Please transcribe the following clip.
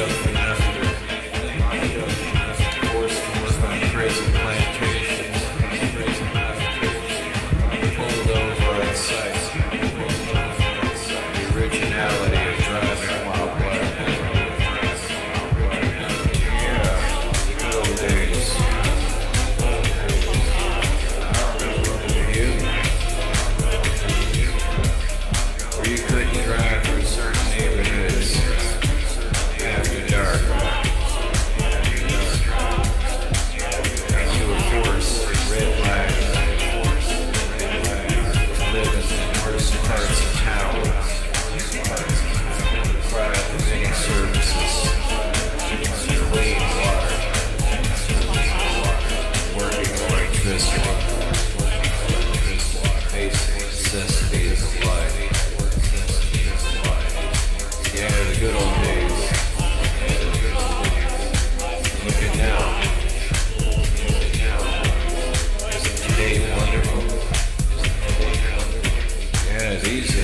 to work on crazy plantations, easy.